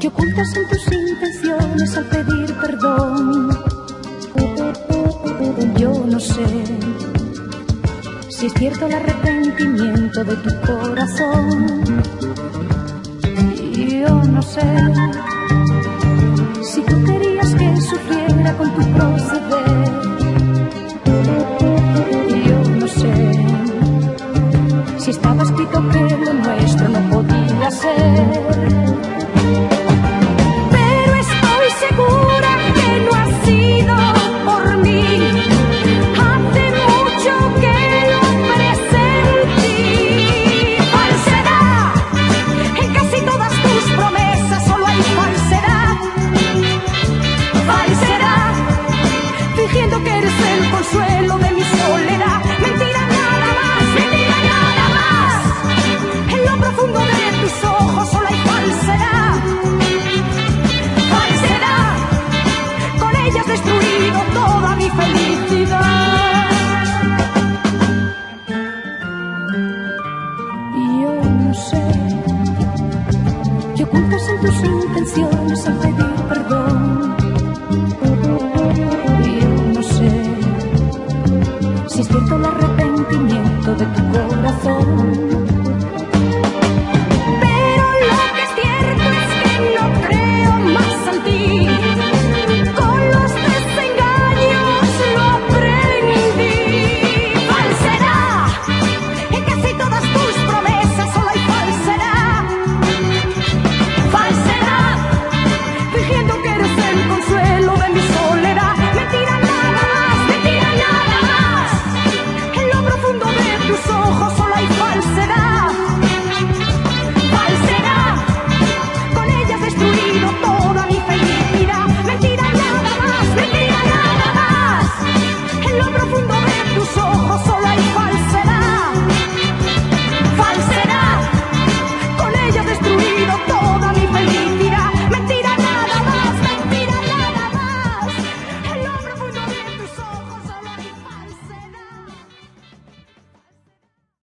qué ocultas en tus intenciones al pedir perdón. Yo no sé si es cierto el arrepentimiento de tu corazón. Yo no sé si tú querías que sufriera con tu proceder sé. sé. Y en tus intenciones al pedir perdón. Yo no sé si es cierto la